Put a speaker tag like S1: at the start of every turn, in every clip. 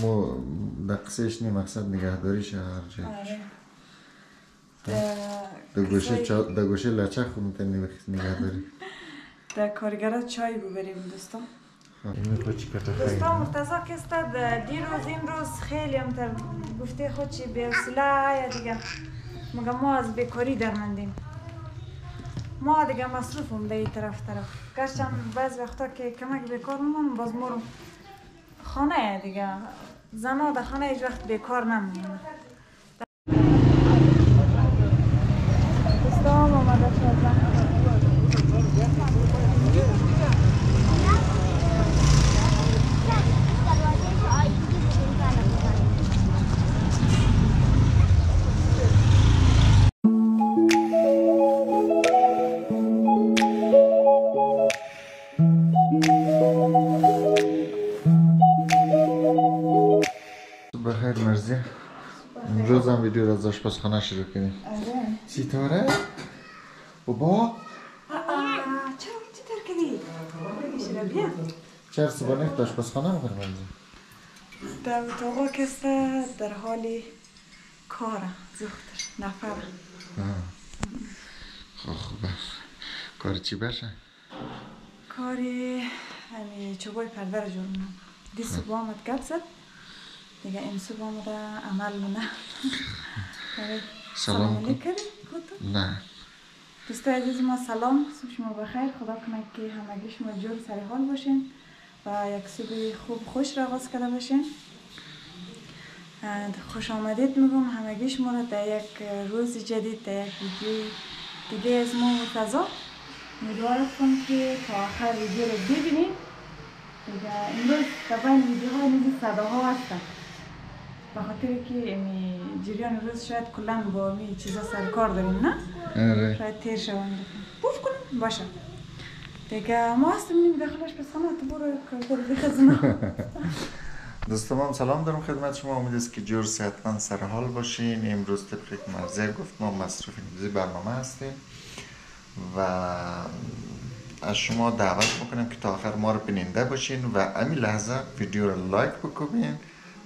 S1: مو در قصهش نی مقصد نگهداری شه هر جای
S2: آره.
S1: در گوشه چا... در گوشه لچه خود می‌تونی نگهداری.
S2: در کارگرات چای ببریم دوستان؟
S1: این می‌خواد چی کتا خیلی
S2: دوستان مرتضا که استاد دیروز امروز خیلی هم تر گفته خود چی به یا دیگه. مگه ما از بیکاری درمندیم ما دیگه مصروفم در این طرف طرف. گرچند بعض وقتا که کمک بیکار میمونم باز مرم خانه دیگه. زنها در خانه هیچ وقت بیکار نمیمونن
S1: آشپزخانه شروع کنیم
S2: آره.
S1: ستاره بابا؟
S2: آه، چرا چی تر کردی؟
S1: چرا صبح نیخت آشپزخانه می‌خوری مرزی
S2: در اتاقا کسته در حال کار زختر نفر.
S1: خب خوبه کار چی باشه
S2: کاری همی چوبای پرده منم دی صبح آمد گپ زد. دیگه این صبح آمده عمل آره.
S1: سلام.
S2: کردی؟
S1: نه.
S2: دوستای عزیز ما سلام. صبح شما بخیر. خدا کنه که همگی شما جور سر حال باشین و یک صبح خوب خوش را آغاز کرده باشین. خوش آمدید میگم همگی شما را در یک روز جدید در یک ویدیو دیگه از ما مرتضا امیدوار هستم که تا آخر ویدیو رو ببینید. دیگه امروز بین ویدیوهای نیزی صداها هستن. به خاطر که امی جریان روز شاید کلا با می چیزا سر کار داریم نه؟
S1: آره
S2: شاید تیر شوند بوف کنم باشه دیگه ما هستیم نیم داخلش پس خانه تو برو کار بخزنه
S1: دوستان هم سلام دارم خدمت شما امید است که جور صحتمند سر حال باشین امروز طبق که مرزه گفت ما مصروف امروزی برنامه هستیم و از شما دعوت می‌کنم که تا آخر ما رو بیننده باشین و امی لحظه ویدیو رو like بکنین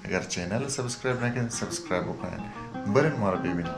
S1: اگر channel رو subscribe نکنین subscribe بکنین برین ما رو ببینیم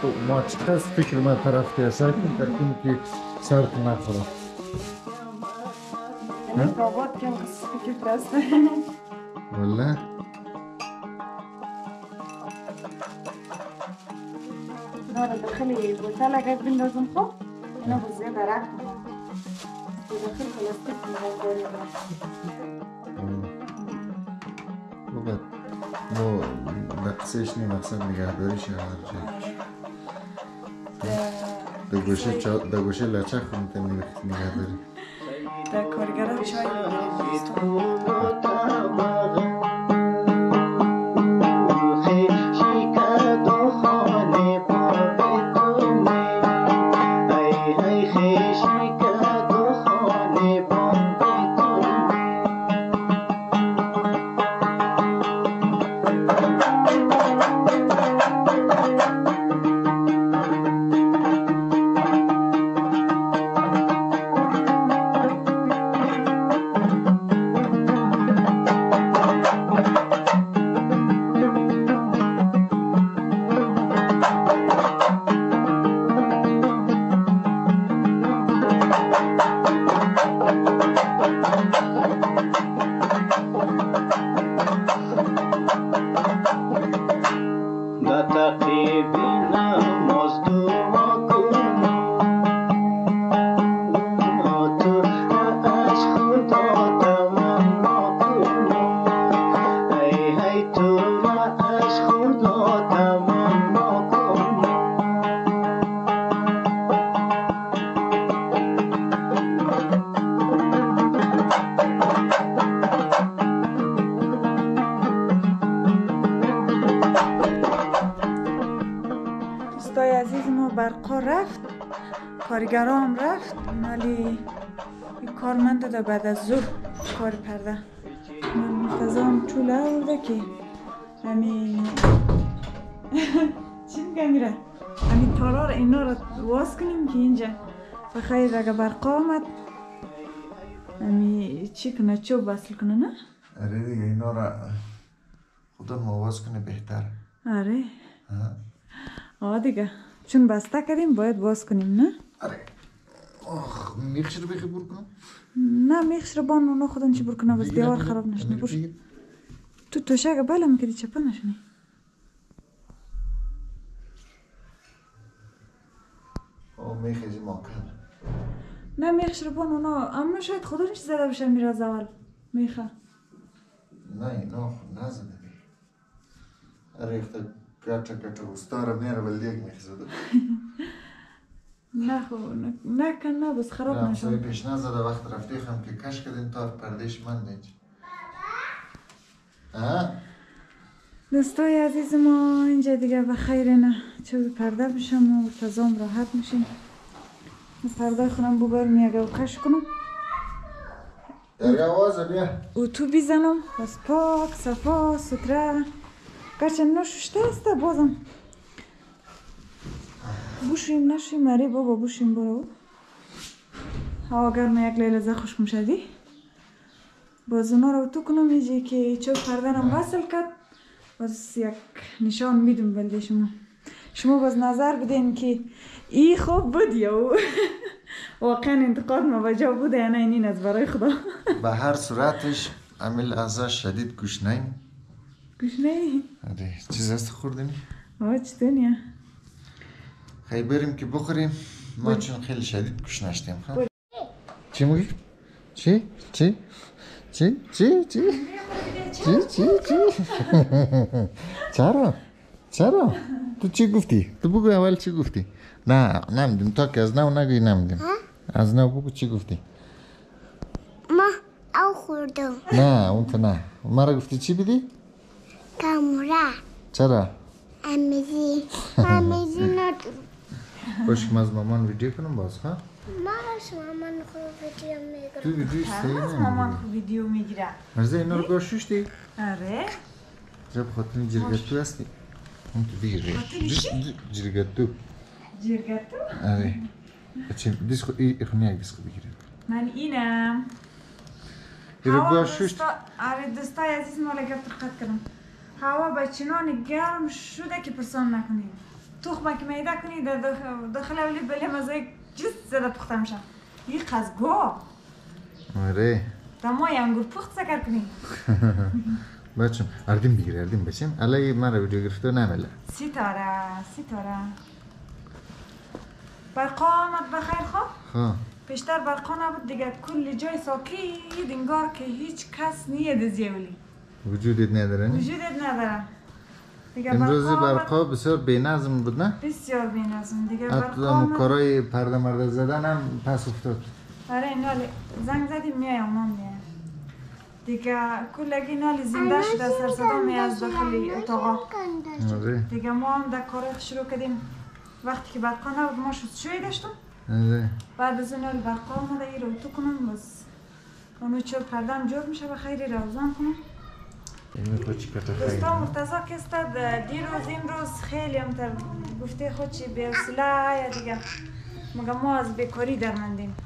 S3: تو
S1: much. Teraz fikirman tarafga yasang, که
S2: sarf naqila. Robot kim qiz
S1: fikirdasi.
S2: Valla. نورا دخلي البوتالة جايب لنا زنقة أنا بزيادة رقم ودخل فلسطين من هو
S1: بقى هو بقى نیم مقصد نگهداری شهر
S2: جاکش
S1: در گوشه چا... در گوشه لچه خون که نگه
S2: داری در چای برقا رفت کارگرا هم رفت این کارمند ده بعد از ظهر کار پرده. مرتضا هم طول آورده که همین چی میگم میره همین تارا رو اینا رو واز کنیم که اینجا بخیر اگه برقا آمد. همین چی کنه؟ چوب وصل کنه نه؟
S1: آره دیگه اینا را خدا مواز کنه بهتر.
S2: آره؟ آه دیگه. چون بسته کردیم باید باز کنیم نه؟
S1: آره. آخ میخش رو بخی بر کنم
S2: نه میخش رو بان اونا خودم چی برکنه بس دیوار خراب نشنه بر تو توشک بله می‌کردی چپه نشنی
S1: او میخیزی ماکن.
S2: نه میخش رو بان اونا اما شاید نیست زده بشه میره از اول میخه.
S1: Kača, kača, u starem nerva ljegnih zada. نخو نکن
S2: نه بس خراب
S1: نشد
S2: رمزای
S1: پیش نزده وقت رفته خم که کش کردین تار پردیش من نیچ
S2: دوستای عزیز ما اینجا دیگه به خیر نه چه پرده بشم و تزام راحت میشیم پرده خونم ببرم یکه و کش کنم
S1: درگه آوازه بیا
S2: او تو بیزنم بس پاک صفا ستره گرچه نشسته است بازم بوشیم نشیم اره بابا بوشیم برو هوا گرم یک لیله خوش شدی باز اونا رو تو کنم ایجی که چو پردنم وصل کرد بس یک نشان میدم بلده شما شما باز نظر بدین که ای خوب بود یا واقعا انتقاد موجه بوده یا نه این از برای خدا
S1: به هر صورتش امیل ازش شدید گوش نیم
S2: گوش نه
S1: آره چیز هست خوردنی؟
S2: آه چطوریه
S1: خیلی بریم که بخوریم ما چون خیلی شدید گوش نشتیم خب چی میگی؟ چی؟ چی؟ چی؟ چی؟ چی؟ چی؟ چی؟ چی؟ چرا؟ چرا؟ تو چی گفتی؟ تو بگو اول چی گفتی؟ نه نمیدیم تا که از نو نگوی نمیدیم از نو بگو چی گفتی؟
S4: ما او خوردم
S1: نه اون تو نه مرا گفتی چی بدی؟
S4: کامورا.
S1: چرا؟
S4: امیزی. امیزی ندارم
S1: خوش از مامان ویدیو کنم باز ها؟
S4: ما مامان خوب ویدیو
S1: می‌گیرم.
S4: تو
S1: ویدیو
S2: سهی
S1: نمی‌گیرم
S2: مامان خوب ویدیو می‌گیرم.
S1: مرزه اینا رو گوشوش دی؟
S2: آره.
S1: جب خاطر جرگتو هستی؟ اون تو
S2: بگیر
S1: جرگتو.
S2: جرگتو؟
S1: آره. چه دیسکو ای اخونی های خب دیسکو بگیرم
S2: من اینم.
S1: ایرو
S2: گوشوشت آره دوستای عزیز مالا گفت قد کنم. هوا به چنان گرم شده که پرسان نکنید تخمه که میده کنید در داخل- اولی بله مزه جست زده پخته میشه این قزگو
S1: آره.
S2: دمای انگور پخت سکر کنید
S1: بچم اردیم بگیر اردیم بچم. الان من رو ویدیو گرفته نمیله
S2: ستاره ستاره. برقا آمد بخیر خواه
S1: خب
S2: پیشتر برقا نبود دیگه کل جای ساکید انگار که هیچ کس نیه دزیولی
S1: وجودت نداره نه؟
S2: وجودت نداره. دیگه
S1: امروز
S2: برقا
S1: بسیار بینظم بود نه؟
S2: بسیار بینظم. دیگه
S1: حتی
S2: برقا آمد
S1: کارای پرده مرده زدن هم پس افتاد.
S2: آره نالی زنگ زدیم میایم ما میایم دیگه کلگی نالی زنده شده سر صدا می از داخل اتاقا
S1: آره.
S2: دیگه ما هم در کار شروع کردیم. وقتی که برقا نبود ما شد شوی داشتم.
S1: آره.
S2: بعد از اون نالی برقا آمده ای رو تو کنم بس. اونو چه پردم جور میشه به خیری روزان کنم.
S1: این کوچی کتا خیلی
S2: دوستا مرتضا که استاد دیروز امروز خیلی هم تر گفته خود چی به یا دیگه مگه ما از بیکاری درمندیم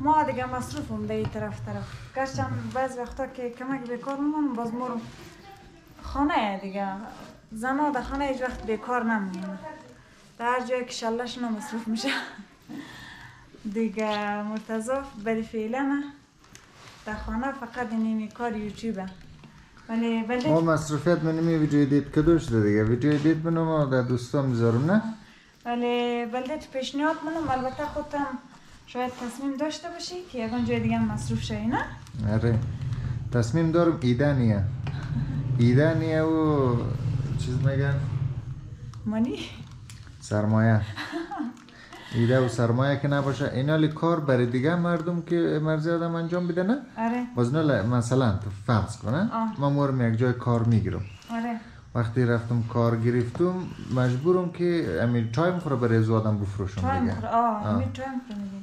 S2: ما دیگه مصروفم به این طرف طرف گرچه بعض وقتا که کمک بیکار میمونم باز مرو خانه دیگه زنا در خانه هیچ وقت بیکار نمیمونه در هر جایی که شلش مصروف میشه دیگه مرتضا ولی فعلا نه. در خانه فقط اینمی کار یوتیوبه ولی ولی
S1: ما مصروفیت من نمی ویدیو دیت کدوش ده دیگه؟ ویدیو دیت بنو ما در دوستان می‌ذارم نه؟
S2: ولی ولی تو پیشنهاد منم البته خودم شاید تصمیم داشته باشی که یکان جای دیگه مصروف شوی نه؟
S1: آره. تصمیم دارم ایده نیه ایده نیه و چیز میگن
S2: مانی
S1: سرمایه. ایده و سرمایه که نباشه. اینالی کار برای دیگه مردم که مرزی آدم انجام بیده نه؟
S2: آره.
S1: باز نه مثلا تو فرض کنه. من مورم یک جای کار می‌گیرم.
S2: آره.
S1: وقتی رفتم کار گرفتم مجبورم که امی time خورا برای زو آدم بفروشم
S2: time
S1: دیگه.
S2: خور آه time.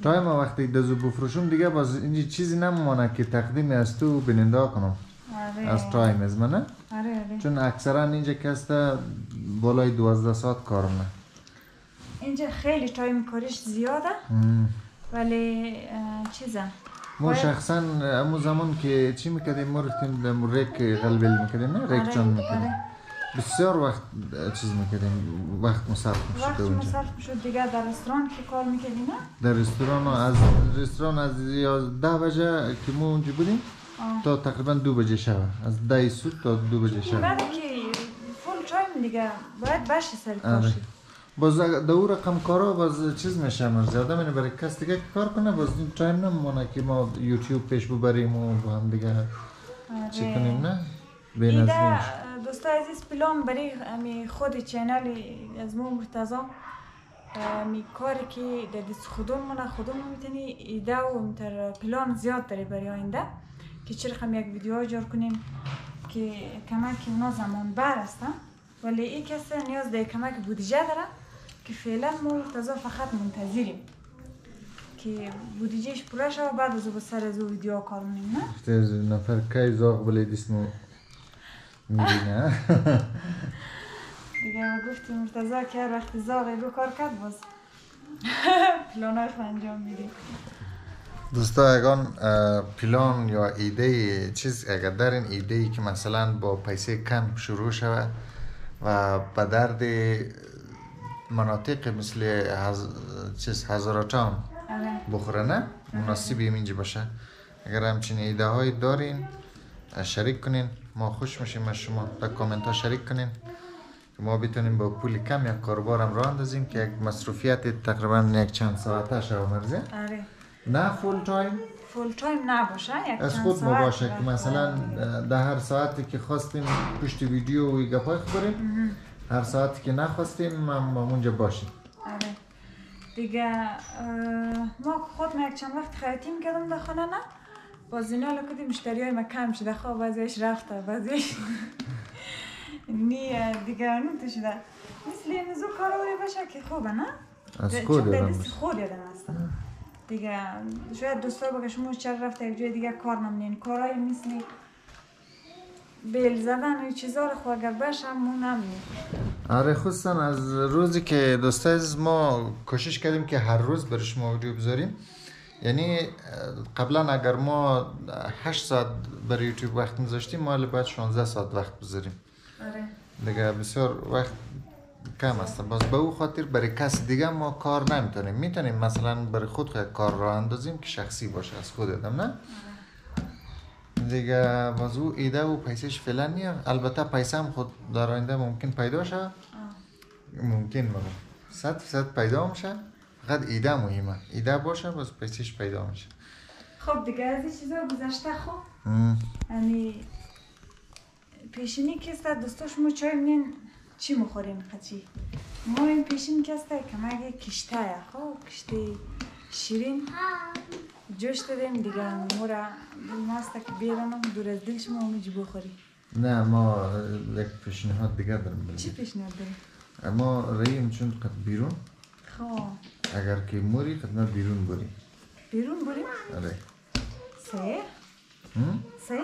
S1: time وقتی دزو بفروشم دیگه باز اینجا چیزی نمونه که تقدیم از تو بیننده کنم.
S2: آره.
S1: از time از منه
S2: آره آره.
S1: چون اکثرا اینجا کسته بالای دوازده ساعت کارم نه
S2: اینجا خیلی تایم کاریش زیاده. ولی چیزه.
S1: ما شخصا امو زمان که چی می‌کردیم؟ ما رفتیم در ریک غلبل می‌کردیم نه؟ ریک
S2: آره،
S1: جان می‌کردیم.
S2: آره.
S1: بسیار وقت چیز می‌کردیم وقت مصرف می‌شد اونجا.
S2: مصرف شد دیگه در رستوران که کار می‌کردی نه؟
S1: در رستوران از رستوران از یازده بجه که ما اونجا بودیم
S2: آه.
S1: تا تقریبا دو بجه شب. از ده صبح تا دو بجه شب.
S2: بعد که full time دیگه باید باشی سر
S1: آره. باز دو رقم کارا باز چیز میشه مرزی آدم اینه برای کس دیگه کار کنه باز این time نمونه که ما یوتیوب پیش ببریم و با هم دیگه چی کنیم نه به
S2: دوستای عزیز پلان برای امی خود channel از مو مرتضا می کاری که در دست خودم من خودم می‌تونی ایده و متر پلان زیاد داره برای آینده که چه رقم یک ویدیو جور کنیم که کمک اونا زمان بر هستن ولی این کسی نیاز به کمک بودجه داره که فعلا ما مرتضا فقط منتظریم که بودجهش پره شد بعد از سر از ویدیو کار کنیم نه؟
S1: تیز نفر کای زاغ بلی دیسمو میری نه
S2: دیگه ما گفتیم مرتضا که هر وقت زاغ رو کار کرد باز پلاناش انجام میدیم.
S1: دوستا اگان پلان یا ایده چیز اگر در این ایده ای که مثلا با پیسه کم شروع شود و به درد مناطق مثل هز... چیز هزاراتان
S2: آره.
S1: بخوره نه؟ مناسب اینجا باشه. اگر همچین ایده های دارین شریک کنین. ما خوش میشیم از شما. در کامنت ها شریک کنین. که ما بتونیم با پول کم یک کاربارم راه اندازیم که یک مصروفیت تقریبا یک چند ساعته شو مرزه
S2: آره.
S1: نه فول تایم
S2: فول تایم نباشه یک
S1: از
S2: چند
S1: خود ما باشه که
S2: وقت
S1: مثلا در هر ساعتی که خواستیم پشت ویدیو و گپای خبریم هر ساعتی که نخواستیم ما ما اونجا باشیم.
S2: آره. دیگه ما خود ما یک چند وقت خیاطی می‌کردم در خانه نه؟ باز اینا حالا کدی مشتری های ما کم شده. خواه بعضیش رفته بعضیش نی دیگه تو شده. مثل این زو کارایی باشه که خوبه نه؟
S1: از خود یادم.
S2: خود یادم هست. دیگه شاید دوستا بگه شما چرا رفته؟ یک جای دیگه کار نمونین. کارهای مثل بیل زدن و چیزا رو خو اگر بشه همون نمونین
S1: آره خصوصا از روزی که دوستای ما کوشش کردیم که هر روز برای شما ویدیو بذاریم. یعنی قبلا اگر ما 8 ساعت برای یوتیوب وقت میذاشتیم ما باید 16 ساعت وقت بذاریم.
S2: آره.
S1: دیگه بسیار وقت کم است. باز به او خاطر برای کس دیگه ما کار نمی‌تونیم. می‌تونیم مثلا برای خود خود کار را اندازیم که شخصی باشه از خود آدم نه؟ دیگه او ایده و پیسش فعلا نیه. البته پیسه هم خود در آینده ممکن پیدا شه. ممکن مگم صد فیصد پیدا میشه. فقط ایده مهمه. ایده باشه باز پیسش پیدا میشه.
S2: خب دیگه از این چیزا گذشته خب. یعنی پیشینی کسته دوستا شما چای منین چی مخورین خچی ما این پیشین کسته که مگه کشته خب کشته شیرین. جوش دادیم دیگه. مورا ناسته که بیرم دور از دل شما امیجی بخوری.
S1: نه ما یک پیشنهاد دیگه دارم
S2: چی پیشنهاد داریم
S1: ما راییم چون قد بیرون.
S2: خب.
S1: اگر که موری خدمت بیرون بری
S2: بیرون بریم؟
S1: آره.
S2: سه؟ سه.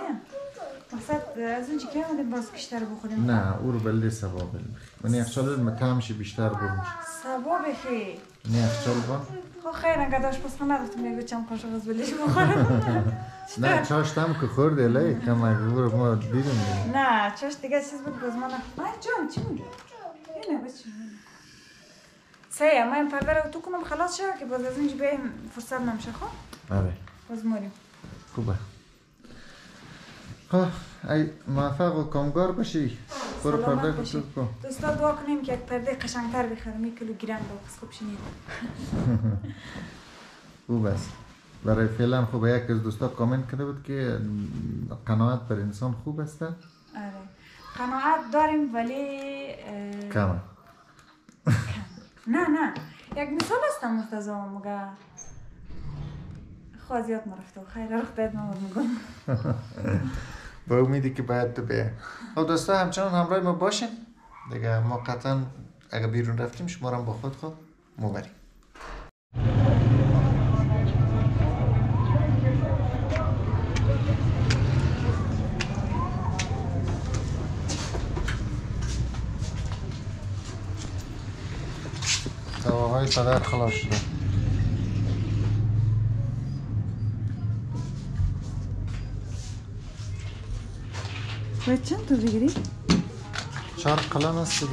S2: مقصد از اونجا که آمدیم باز کشته رو بخوریم
S1: نه او رو بلده سبا بلده من یخچال متهمش بیشتر برمش
S2: سبا بخیر
S1: نه یخچال با
S2: خب خیر انگه داشت پس خونه رفتم میگو چم قاشق از بلیش بخورم
S1: نه چاشتم که خورده لای کم اگر او رو ما دیدیم دیگه.
S2: نه چاش دیگه چیز بود باز من نه جان چی میگه چی میگه سه من این تو کنم خلاص شد که باز از اینجا بیایم فرصت نمیشه خب
S1: آره
S2: باز موریم
S1: خوبه ای موفق و کامگار باشی. برو پرده. خود کن
S2: دوستا دعا کنیم که یک پرده قشنگتر بخرم. یک کیلو گرم با بس خوب شنید.
S1: خوب است. برای فعلا خوب. یک از دوستا کامنت کرده بود که قناعت بر انسان خوب است.
S2: آره. قناعت داریم ولی
S1: کمه.
S2: نه نه. یک مثال هستم مستزا مگه. خوازیات نرفته. و خیر رخ داد من
S1: با امیدی که باید تو بیه خب دوستا همچنان همراه ما باشین. دیگه ما قطعا اگه بیرون رفتیم شما هم با خود خود مبریم دواهای پدر خلاص شده.
S2: باید چند تا بگیری؟
S1: چهار قلم است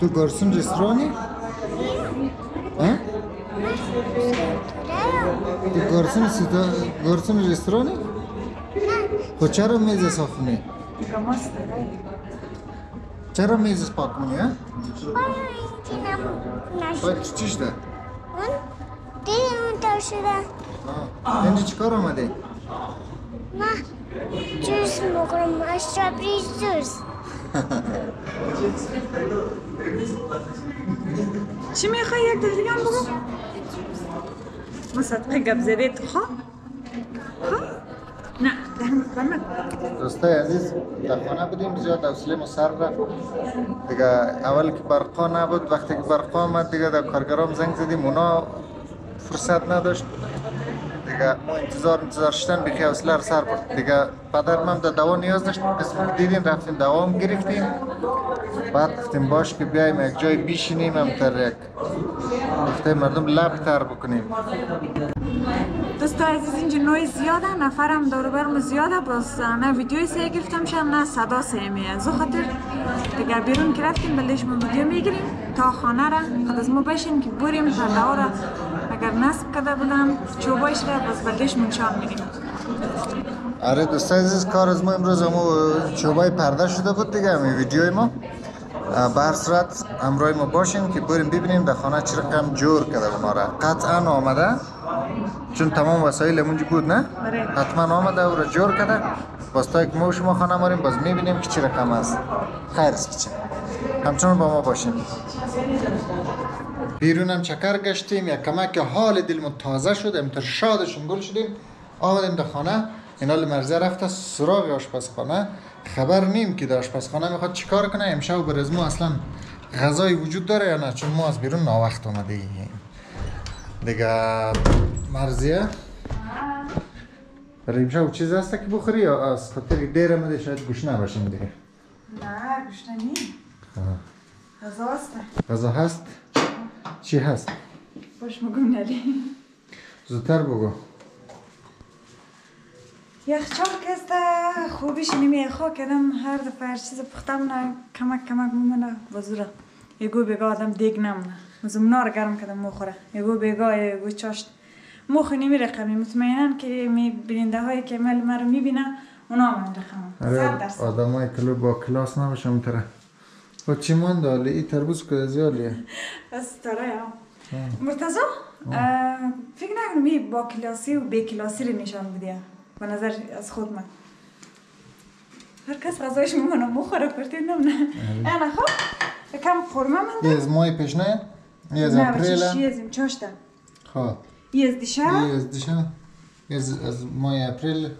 S1: تو گرسون رستورانی؟ ها؟ تو گرسون ستا گرسون رستورانی؟ خب چرا میز صاف کنی؟
S2: دیگه ماست
S1: چرا میز پاک کنی ها؟ باید چیش ده؟
S4: دیدیم تا شده
S1: آه. اینجا چیکار آمده؟
S4: ما
S2: دیگه هم بگو؟ مصدقه گپ زده تو خواه؟ خواه؟ نه.
S1: دوستای عزیز در خانه بودیم زیاد حوصله ما سر رفت دیگه اول که برقا نبود وقتی که برقا آمد دیگه در کارگرام زنگ زدیم اونا فرصت نداشت دیگه ما انتظار انتظار شدن رو سر برد. دیگه پدرم هم در دوا نیاز داشت. اسم دیدیم رفتیم دوام گرفتیم. بعد گفتیم باش که بیایم یک جای بیشینیم هم تر یک گفته مردم لب تر بکنیم.
S2: دوستا عزیز اینجا نوی زیاده. نفرم دور برم زیاده. باز نه ویدیوی سه گرفتم شم نه صدا سه می. از او خاطر دیگه بیرون که بلدش ما ویدیو می‌گیریم. تا خانه را خود از ما بشین که پرده ها را اگر نصب کرده بودن چوبایش را باز بلدش منشان میریم.
S1: آره دوستای عزیز کار از ما امروز همو چوبای پرده شده بود دیگه همین ویدیوی ما. به هر صورت همراه ما باشین که بریم ببینیم در خانه چی رقم جور کرده اونا را. قطعا آمده چون تمام وسایل همونجا بود نه؟
S2: آره.
S1: حتما آمده او را جور کرده. باز تا که ما و شما خانه ماریم باز می‌بینیم که چی رقم است. خیر است که چی همچنان با ما باشین. بیرون هم چکر گشتیم یک کمک حال دلمون تازه شد امتر شاد شنگل شدیم. آمدیم در خانه این حال مرزه رفته سراغ آشپزخانه. خبر نیم که در آشپزخانه می‌خواد چیکار کنه امشب بر از ما اصلا غذای وجود داره یا نه؟ چون ما از بیرون ناوقت آمده ایم دیگه مرزیه؟ برای امشب چیز هست که بخوری یا از خاطر دیر آمده شاید گوش نباشیم دیگه؟
S2: نه گوشته نی غذا هست
S1: غذا هست؟ چی هست؟
S2: باش مگم نری
S1: زودتر بگو.
S2: یخچال است خوبیش نمی خو کردم هر دفعه هر چیز پختم نه کمک کمک میمونه. بازوره یگو بگا آدم دیگ نمونه. مزمنا رو گرم کردم مخوره یگو بگا یگو چاشت. مخ نمی رقمی. مطمئنا که می بیننده هایی که مل مرا می‌بینه اونا من رقمم صد
S1: آره آدم های کلو با کلاس نباشم تره حالی ای تربوز که زیالیه
S2: بس تاره یا مرتضا فکر نکنم این با کلاسی و بی کلاسی رو نشان بدیه به نظر از خود من هر کس غذایش میمونه مخوره پرتی نه انا خب کم خورمه من
S1: یه از ماه پیش نه یه از
S2: نه بچه
S1: اپریل
S2: شیزیم چاشتم
S1: خواه
S2: یه از دیشب
S1: یه از دیشه یه از از ماه اپریل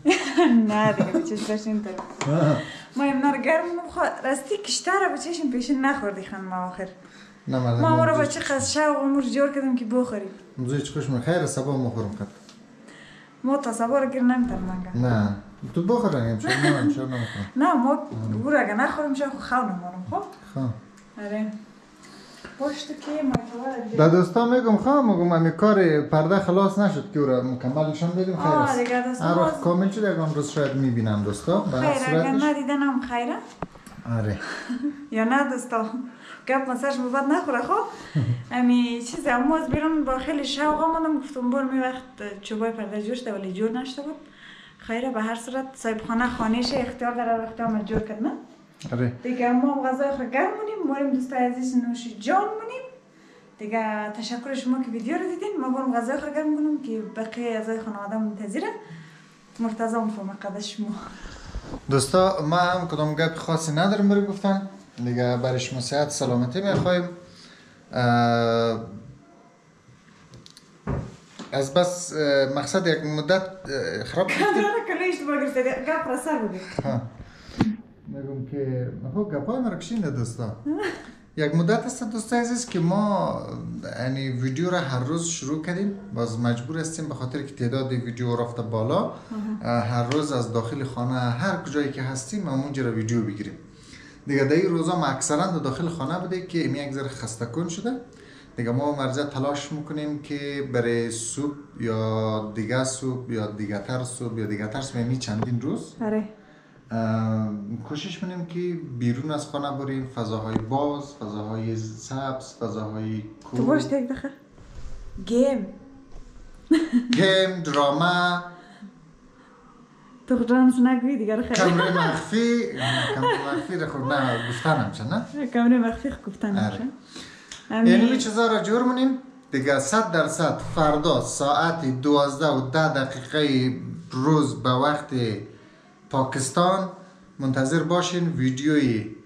S2: نه دیگه بچهش باشین طرف ما امنا رو گرم بخواه راستی کشتر رو بچهشم پیشین نخوردی خانم آخر.
S1: نه مردم
S2: ما ما رو بچه قصد شوق امور جور کردیم که بخوریم.
S1: موزوی چی خوش خیر سبا مخورم کد
S2: ما تصور رو گیر نمی‌تونم منگه
S1: نه. تو بخورم امشب نه امشب نمخورم
S2: نه ما گور اگه نخوریم شو خو خو نمارم خب.
S1: خواه
S2: آره. تو که
S1: در دوستا میگم خواه میگم امی کار پرده خلاص نشد که او را مکمل نشان بدیم. خیر است. وقت کامل شد یکم روز شاید می‌بینم دوستا
S2: خیر اگر ندیدنم خیره؟
S1: آره.
S2: یا نه دوستا؟ گپ مسرش بد نخوره خب؟ امی چیز اما از بیرون با خیلی شوق آمدم گفتم بر می وقت چوبای پرده جور ولی جور نشده بود. خیره به هر صورت صاحب خانه خانهش اختیار داره وقتی آمد جور کرد نه؟
S1: آره.
S2: دیگه ما غذای خود گرم مونیم ماریم دوستای عزیز نوش جان مونیم. دیگه تشکر شما که ویدیو رو دیدین. ما برم غذای خود گرم کنم که بقیه اعضای خانواده منتظره. مرتضی مفهوم قدش شما
S1: دوستا ما هم کدام گپ خاصی نداریم برای گفتن. دیگه برای شما صحت سلامتی می‌خوایم. از بس مقصد یک مدت خراب
S2: کامرا کلی اشتباه گرفته گپ را سر
S1: که ما رو کشینده دوستا یک مدت است دوستا عزیز که ما یعنی ویدیو را هر روز شروع کردیم باز مجبور هستیم به خاطر که تعداد ویدیو رفته بالا هر روز از داخل خانه هر کجایی که هستیم همونجا را ویدیو بگیریم دیگه در این روزا ما اکثرا در داخل خانه بوده که این یک ذره خسته کن شده دیگه ما مرزه تلاش می‌کنیم که برای سوپ یا دیگه سوپ یا دیگه تر سوپ یا دیگه تر سوپ یعنی چندین روز
S2: آره
S1: کوشش کنیم که بیرون از خانه بریم. فضاهای باز فضاهای سبز فضاهای
S2: تو
S1: کوه
S2: باش یک دقیقه گیم.
S1: گیم دراما.
S2: تو خود نگوی دیگر خیلی.
S1: کمره مخفی. کمره مخفی رو خود نه گفتنم چه نه؟
S2: کامری مخفی گفتن
S1: آره.
S2: میشه
S1: یعنی می چیزا را جور منیم دیگه صد درصد فردا ساعت دوازده و ده دقیقه روز به وقت پاکستان منتظر باشین ویدیویی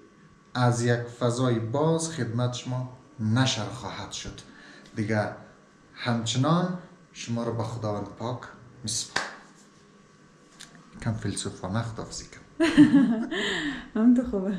S1: از یک فضای باز خدمت شما نشر خواهد شد. دیگر همچنان شما رو به خداوند پاک میسپارم. کم فیلسوفانه خدافزی کم
S2: هم تو خوبه.